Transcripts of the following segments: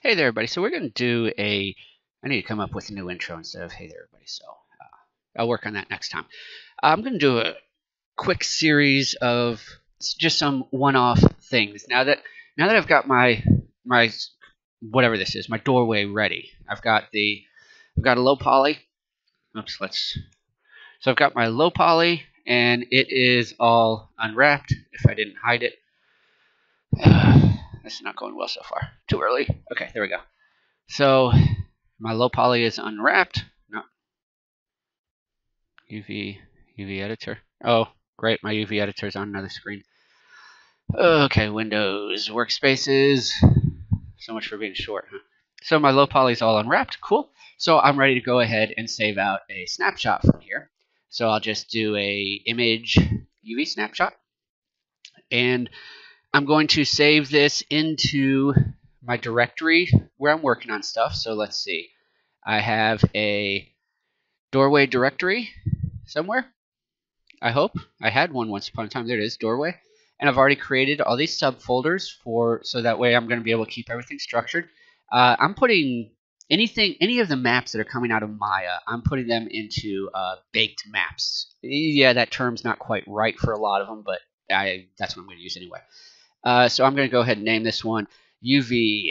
Hey there, everybody. So we're going to do a. I need to come up with a new intro instead of "Hey there, everybody." So uh, I'll work on that next time. I'm going to do a quick series of just some one-off things. Now that now that I've got my my whatever this is, my doorway ready. I've got the I've got a low poly. Oops, let's. So I've got my low poly, and it is all unwrapped. If I didn't hide it. This is not going well so far. Too early. Okay, there we go. So my low poly is unwrapped. No. UV UV editor. Oh, great. My UV editor is on another screen. Okay, Windows workspaces. So much for being short, huh? So my low poly is all unwrapped. Cool. So I'm ready to go ahead and save out a snapshot from here. So I'll just do a image UV snapshot. And I'm going to save this into my directory where I'm working on stuff. So let's see. I have a doorway directory somewhere. I hope. I had one once upon a time. There it is, doorway. And I've already created all these subfolders for so that way I'm going to be able to keep everything structured. Uh, I'm putting anything, any of the maps that are coming out of Maya, I'm putting them into uh, baked maps. Yeah, that term's not quite right for a lot of them, but I, that's what I'm going to use anyway. Uh, so I'm going to go ahead and name this one UV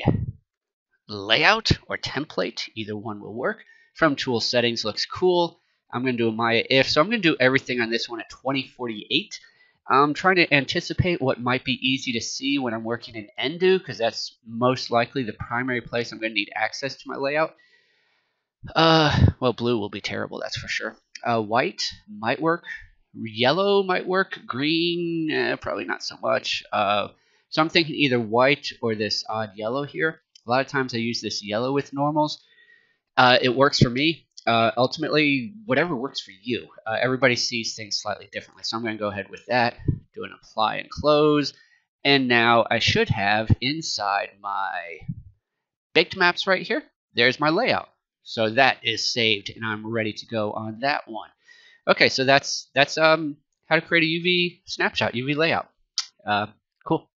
layout or template. Either one will work. From tool settings looks cool. I'm going to do a Maya IFF. So I'm going to do everything on this one at 2048. I'm trying to anticipate what might be easy to see when I'm working in nDo because that's most likely the primary place I'm going to need access to my layout. Uh, well, blue will be terrible, that's for sure. Uh, white might work. Yellow might work. Green, eh, probably not so much. Uh, so I'm thinking either white or this odd yellow here. A lot of times I use this yellow with normals. Uh, it works for me. Uh, ultimately, whatever works for you. Uh, everybody sees things slightly differently. So I'm going to go ahead with that, do an apply and close. And now I should have inside my baked maps right here, there's my layout. So that is saved and I'm ready to go on that one. Okay, so that's that's um how to create a UV snapshot, UV layout. Uh, cool.